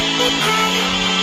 Hello?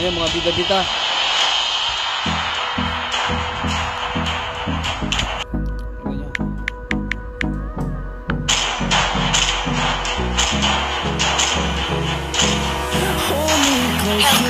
Ayan mga bida-bida. Help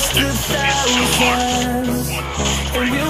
Just a thousand, and you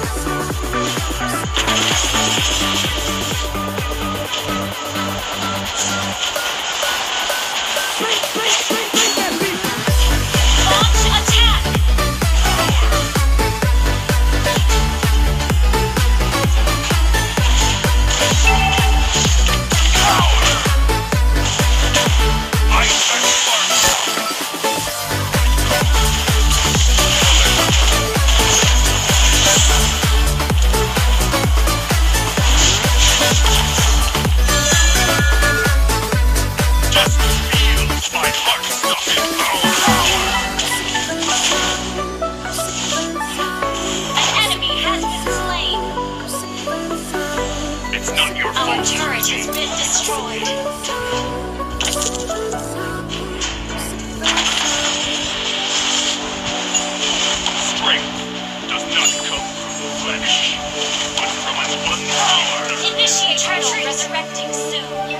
not your Our turret has been destroyed. Strength does not come from flesh, but from its power. Resurrecting soon.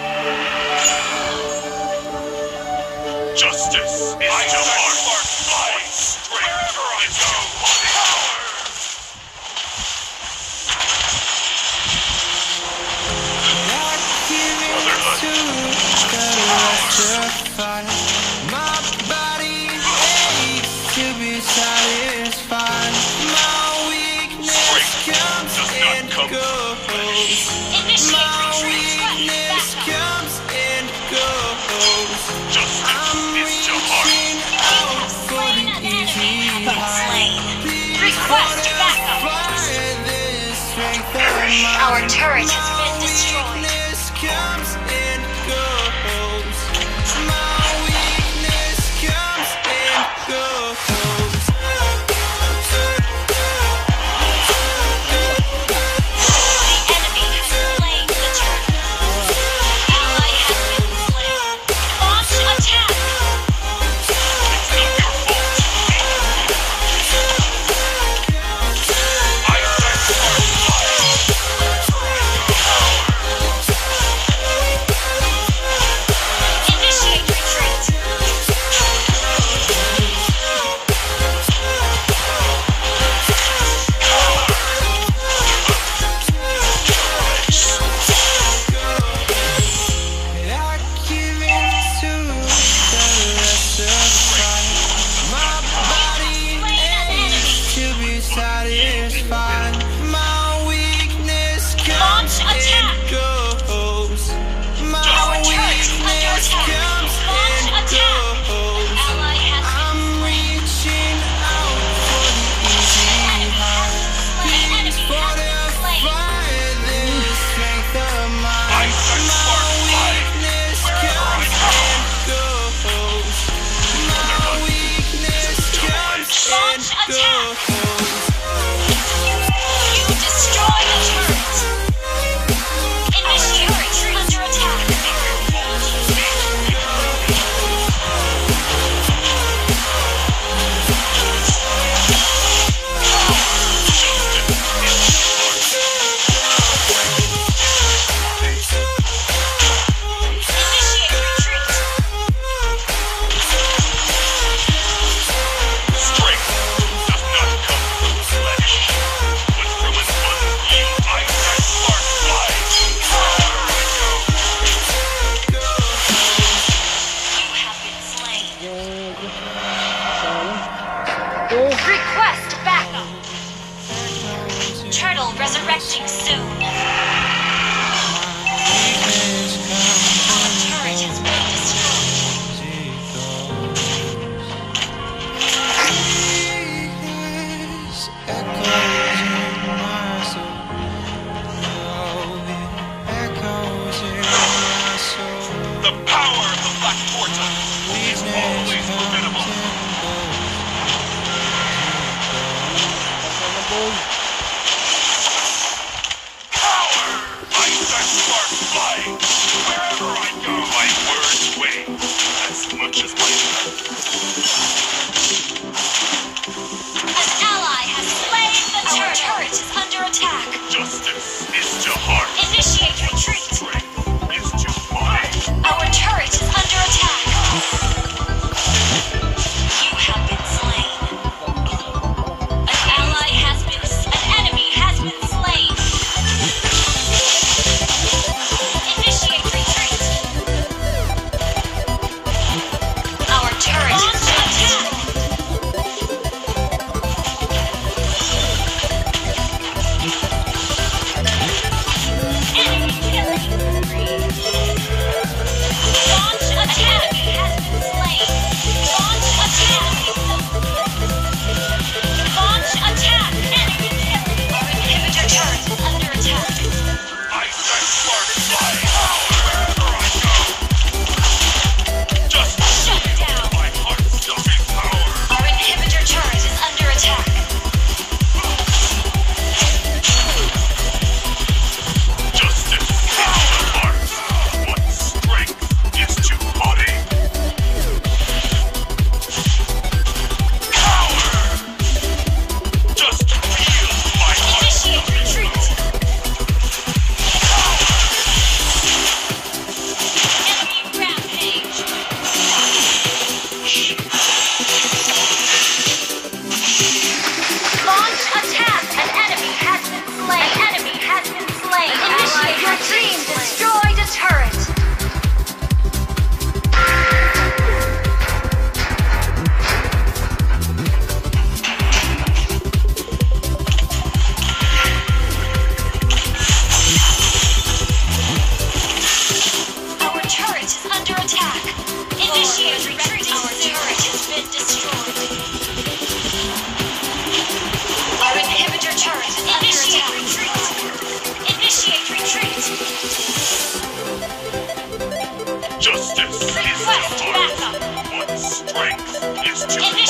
Our turret. has resurrecting soon.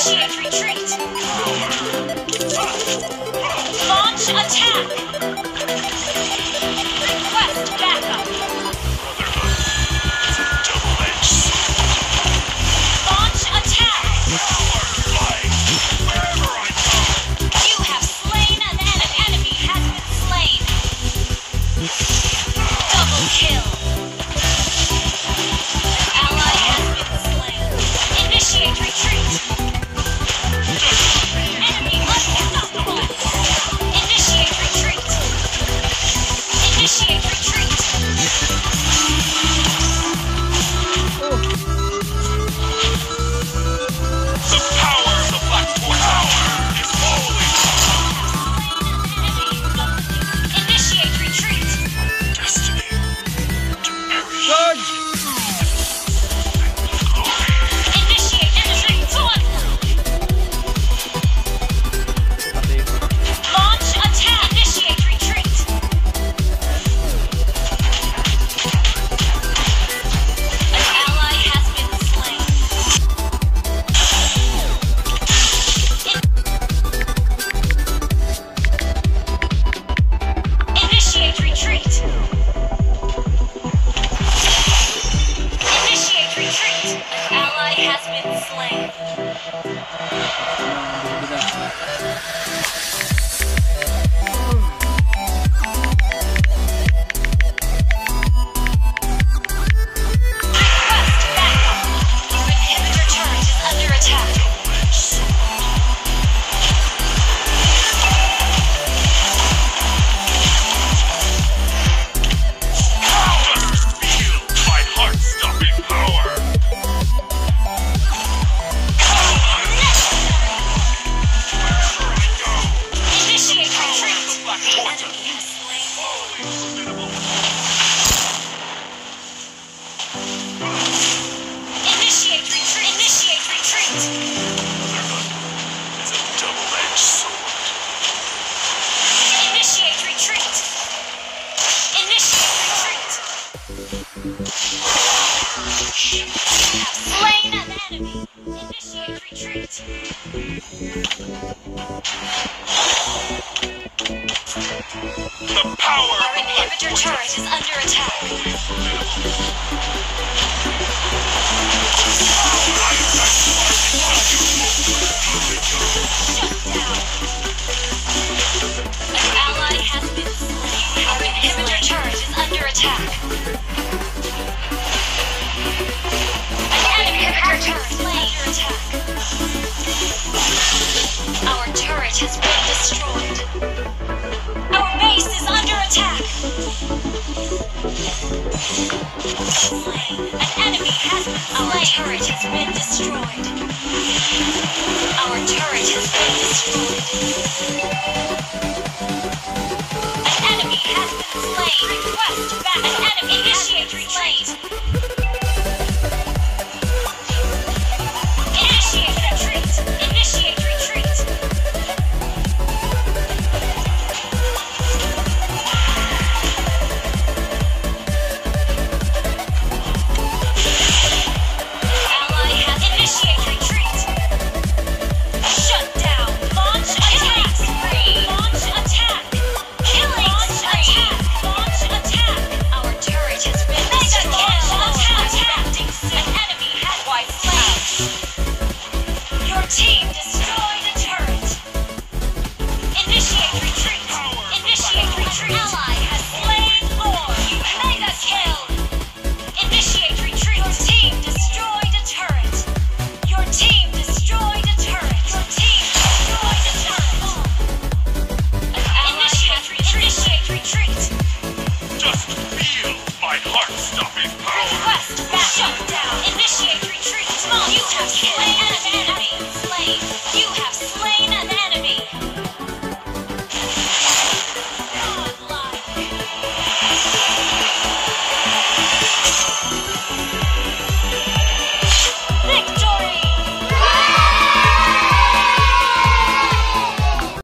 Initiate retreat. Launch attack. Thank you. turret has been destroyed. Our turret has been destroyed. An enemy has been slain. Request back. An enemy has